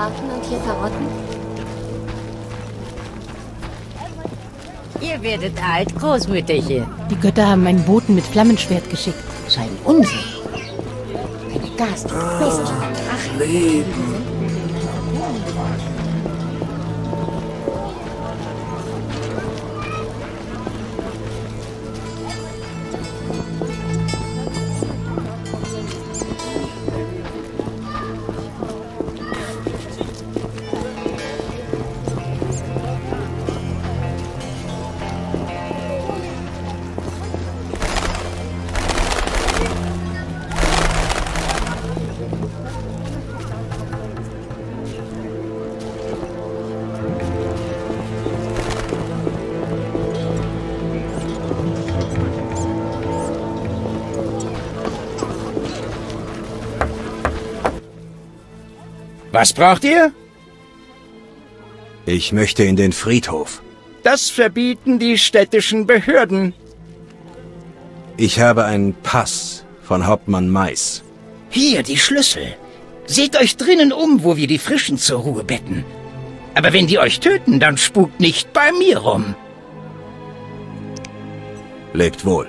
warten und hier verrotten? Ihr werdet alt, Großmütterchen. Die Götter haben einen Boten mit Flammenschwert geschickt. So ein Unsinn. Eine garstige Bestie. Ach, Was braucht ihr? Ich möchte in den Friedhof. Das verbieten die städtischen Behörden. Ich habe einen Pass von Hauptmann Mais. Hier die Schlüssel. Seht euch drinnen um, wo wir die Frischen zur Ruhe betten. Aber wenn die euch töten, dann spukt nicht bei mir rum. Lebt wohl.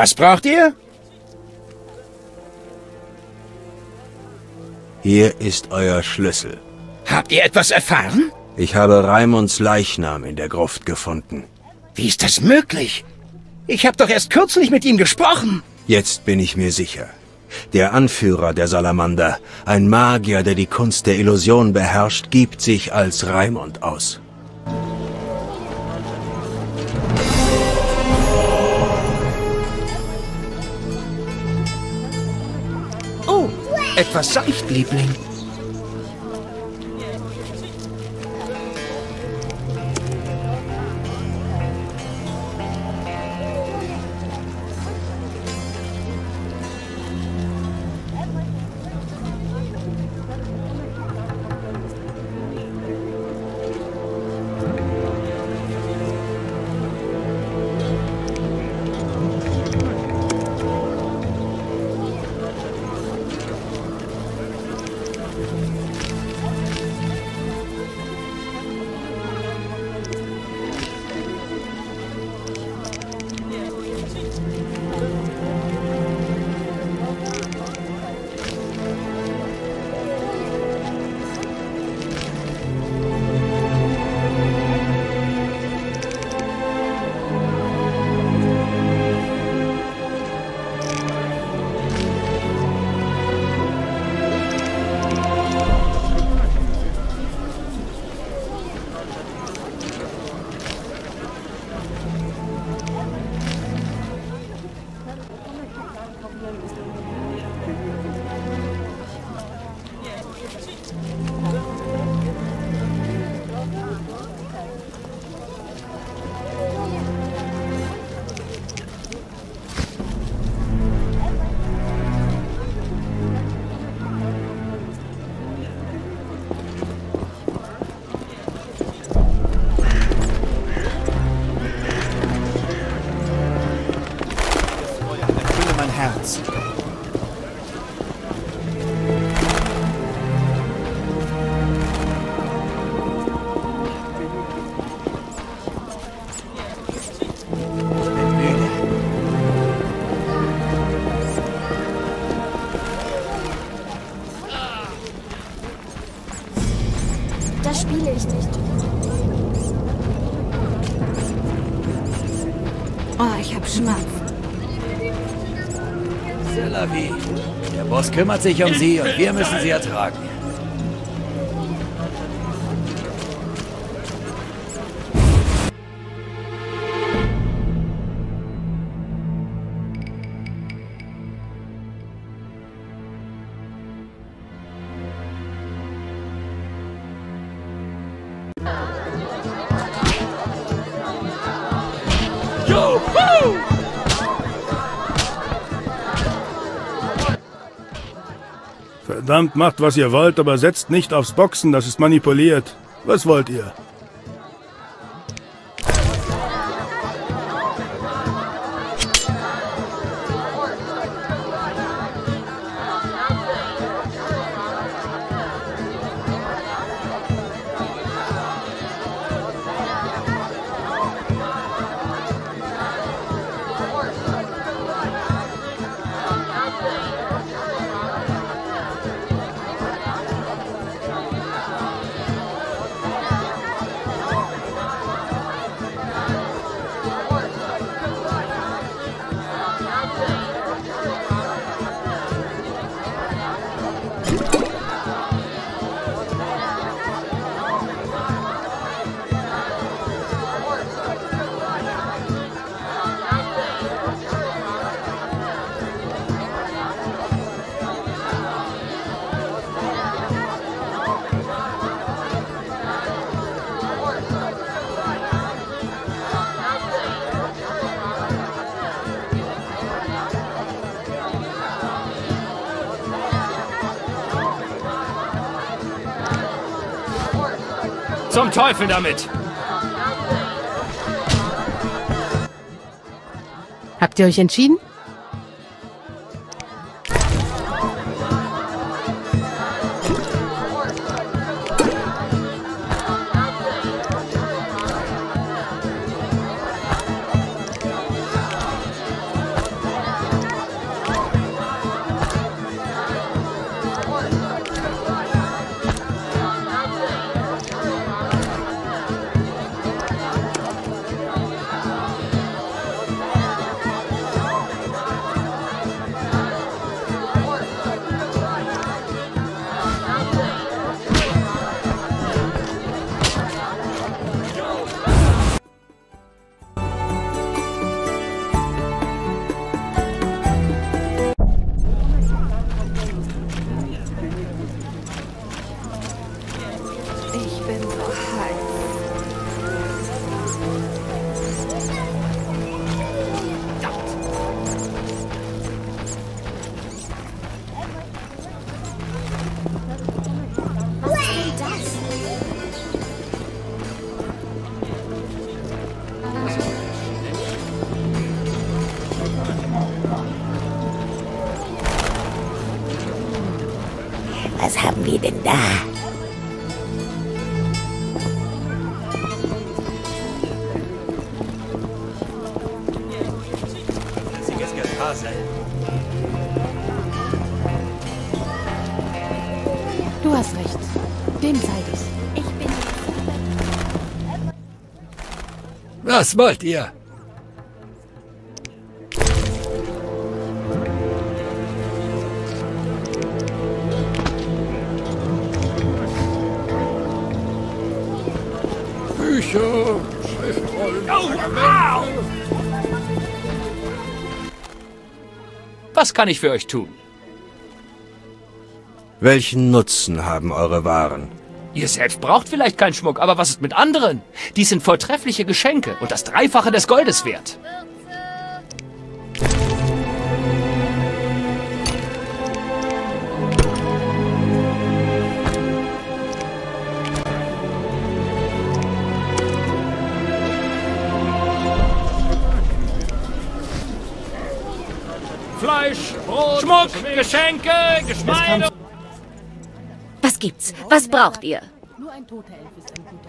Was braucht ihr? Hier ist euer Schlüssel. Habt ihr etwas erfahren? Ich habe Raimunds Leichnam in der Gruft gefunden. Wie ist das möglich? Ich habe doch erst kürzlich mit ihm gesprochen. Jetzt bin ich mir sicher. Der Anführer der Salamander, ein Magier, der die Kunst der Illusion beherrscht, gibt sich als Raimund aus. Etwas seicht, Liebling. Vie. Der Boss kümmert sich um sie und wir müssen sie ertragen. Verdammt, macht was ihr wollt, aber setzt nicht aufs Boxen, das ist manipuliert. Was wollt ihr? Teufel damit! Habt ihr euch entschieden? Dem sei es. Ich bin Was wollt ihr? Bücher, Schriftrollen. Was kann ich für euch tun? Welchen Nutzen haben eure Waren? Ihr selbst braucht vielleicht keinen Schmuck, aber was ist mit anderen? Die sind vortreffliche Geschenke und das Dreifache des Goldes wert. Fleisch, Brot, Schmuck, Geschenke, Geschmeide. Gibt's? Was braucht ihr? Nur ein toter Elf ist ein guter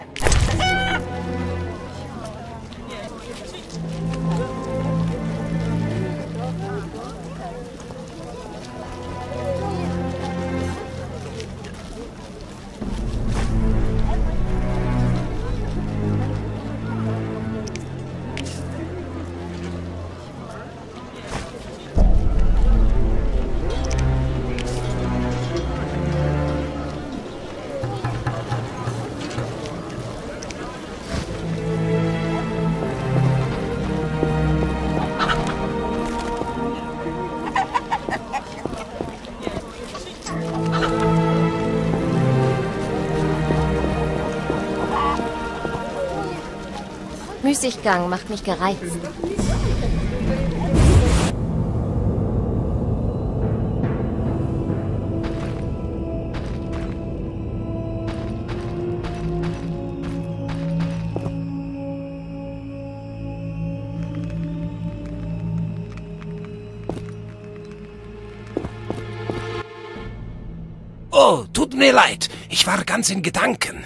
Müßiggang macht mich gereizt. Oh, tut mir leid. Ich war ganz in Gedanken.